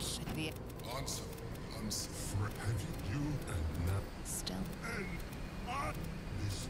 should the Answer. Answer. For have you, and now. still And I. This